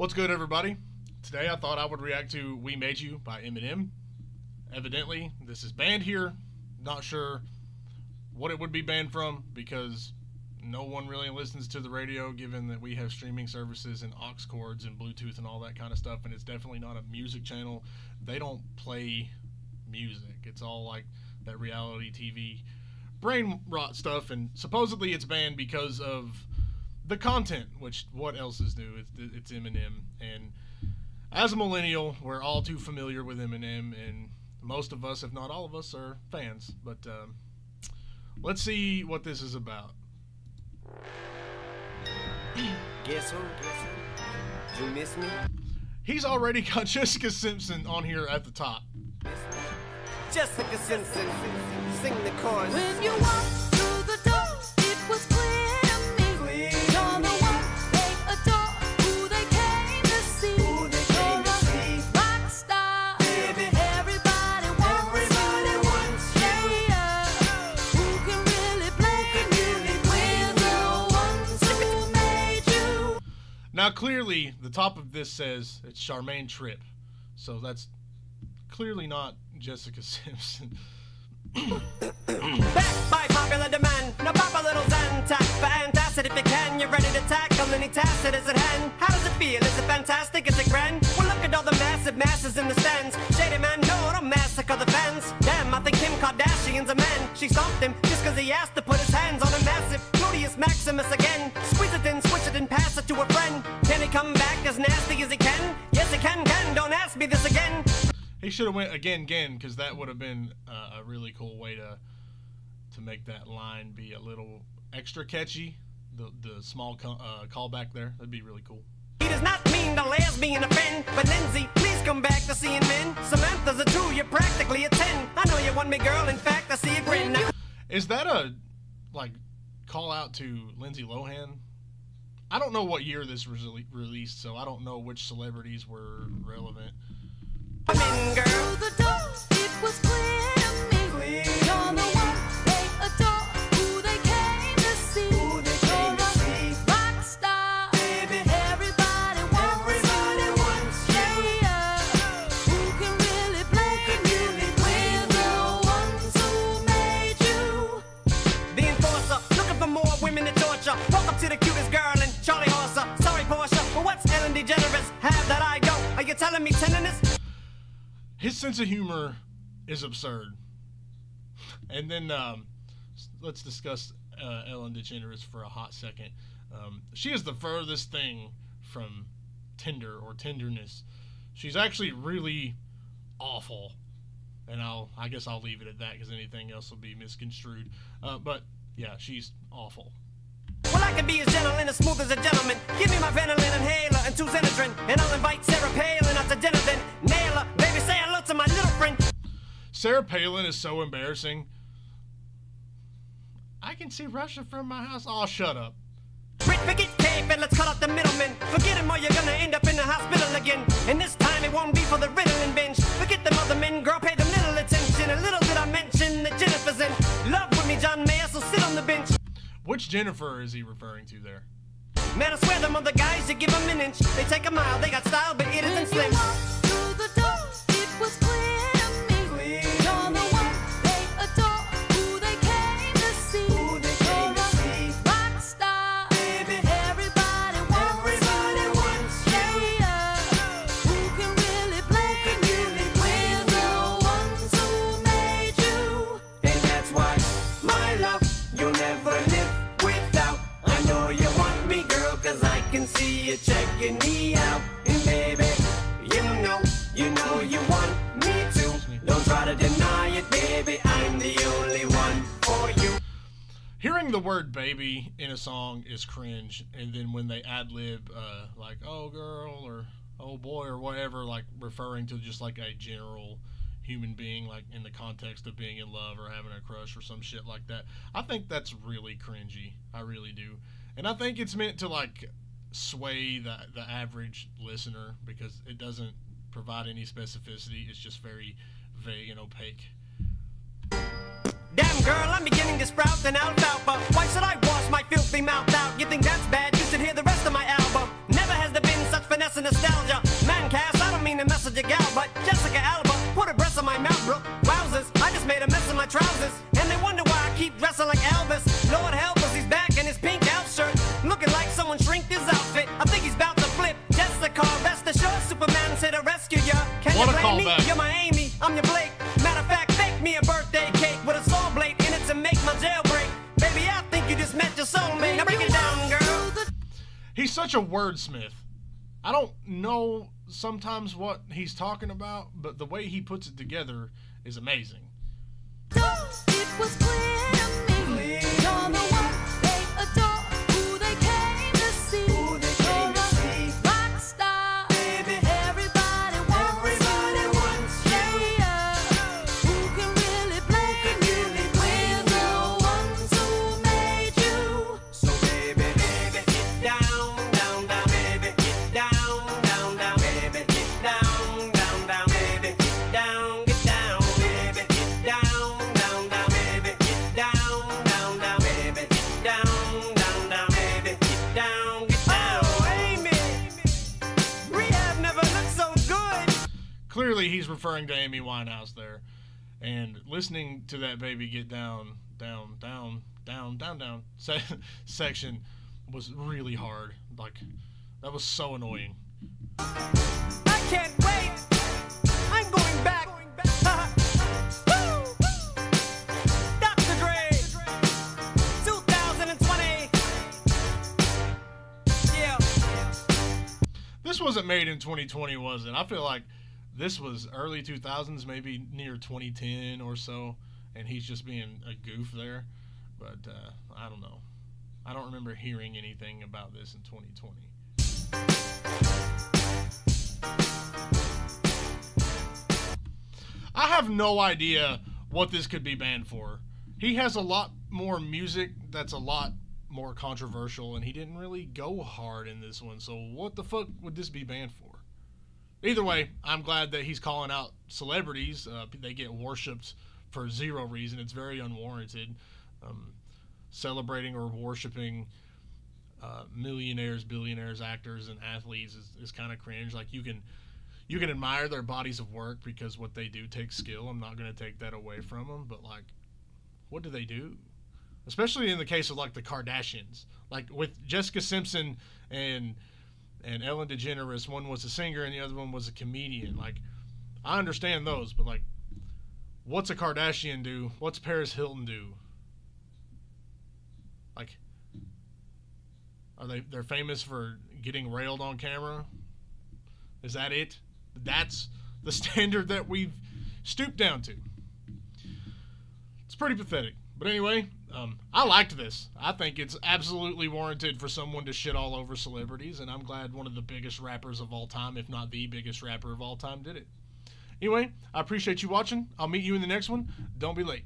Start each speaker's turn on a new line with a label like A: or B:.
A: What's good, everybody? Today I thought I would react to We Made You by Eminem. Evidently, this is banned here. Not sure what it would be banned from because no one really listens to the radio given that we have streaming services and aux cords and Bluetooth and all that kind of stuff, and it's definitely not a music channel. They don't play music, it's all like that reality TV brain rot stuff, and supposedly it's banned because of the content, which what else is new? It's, it's Eminem, and as a millennial, we're all too familiar with Eminem, and most of us, if not all of us, are fans. But um, let's see what this is about.
B: Guess who? Guess who? You miss me?
A: He's already got Jessica Simpson on here at the top.
B: Jessica Simpson, sing the chorus.
A: Clearly, the top of this says it's Charmaine Tripp, so that's clearly not Jessica Simpson.
B: Back by popular demand. Now pop a little if you can. You're ready to tackle any task that is at hand. How does it feel? Is it fantastic? Is it grand? Well, look at all the massive masses in the stands. Shady man, no,
A: should have went again, again, because that would have been uh, a really cool way to to make that line be a little extra catchy. The the small co- uh, callback there, that'd be really cool.
B: He does not mean to lesbian offend, but Lindsay, please come back to seeing men. Samantha's a two, you're practically a ten. I know you want me, girl. In fact, I see a grin. Now,
A: Is that a like call out to Lindsay Lohan? I don't know what year this was rele- released, so I don't know which celebrities were relevant.
B: Come in, girl.
A: His sense of humor is absurd. And then um, let's discuss uh, Ellen DeGeneres for a hot second. Um, she is the furthest thing from tender or tenderness. She's actually really awful, and I'll I guess I'll leave it at that because anything else will be misconstrued. Uh, but yeah, she's awful.
B: Can be as gentle and as smooth as a gentleman. Give me my Ventolin inhaler and two Xenadrine, and I'll invite Sarah Palin out to dinner then. Nail her, baby, say hello to my little friend.
A: Sarah Palin is so embarrassing. I can see Russia from my house. Oh, shut up.
B: Brit Pickett, cave and let's cut out the middleman. Forget him or you're gonna end up in the hospital again. And this time it won't be for the Ritalin binge. Forget them other men, girl, pay them little attention. A little did I mention that Jennifer's in love with me, John Mayer, so sit on the bench.
A: Which Jennifer is he referring to there?
B: Man, I swear them other guys, you give them an inch. They take a mile, they got style, but it
C: When
B: isn't
C: you
B: slim.
C: Can
B: see you checking me out. And baby, you know, you know you want me to. Don't try to deny it, baby, I'm the only one for you.
A: Hearing the word baby in a song is cringe, and then when they ad lib, uh, like, oh girl, or oh boy, or whatever, like referring to just like a general human being, like in the context of being in love or having a crush or some shit like that, I think that's really cringy. I really do. And I think it's meant to like sway the, the average listener because it doesn't provide any specificity. It's just very vague and opaque.
B: Damn girl, I'm beginning to sprout an alfalfa. Why should I wash my filthy mouth out? You think that's bad? You should hear the rest of my album. Never has there been such finesse and nostalgia. Man cast, I don't mean to mess with your gal,
A: such a wordsmith. I don't know sometimes what he's talking about, but the way he puts it together is amazing. Clearly, he's referring to Amy Winehouse there. And listening to that baby get down, down, down, down, down, down se- section was really hard. Like, that was so annoying.
B: I can't wait. I'm going back. Woo! Dr. Dre, 2020. Yeah.
A: This wasn't made in 2020, was it? I feel like this was early 2000s, maybe near 2010 or so, and he's just being a goof there. But uh, I don't know. I don't remember hearing anything about this in 2020. I have no idea what this could be banned for. He has a lot more music that's a lot more controversial, and he didn't really go hard in this one. So, what the fuck would this be banned for? Either way, I'm glad that he's calling out celebrities. Uh, they get worshipped for zero reason. It's very unwarranted. Um, celebrating or worshiping uh, millionaires, billionaires, actors, and athletes is, is kind of cringe. Like you can you can admire their bodies of work because what they do takes skill. I'm not going to take that away from them, but like, what do they do? Especially in the case of like the Kardashians, like with Jessica Simpson and and Ellen DeGeneres. One was a singer and the other one was a comedian. Like, I understand those, but like, what's a Kardashian do? What's Paris Hilton do? Like, are they they're famous for getting railed on camera? Is that it? That's the standard that we've stooped down to. It's pretty pathetic. But anyway, um, I liked this. I think it's absolutely warranted for someone to shit all over celebrities, and I'm glad one of the biggest rappers of all time, if not the biggest rapper of all time, did it. Anyway, I appreciate you watching. I'll meet you in the next one. Don't be late.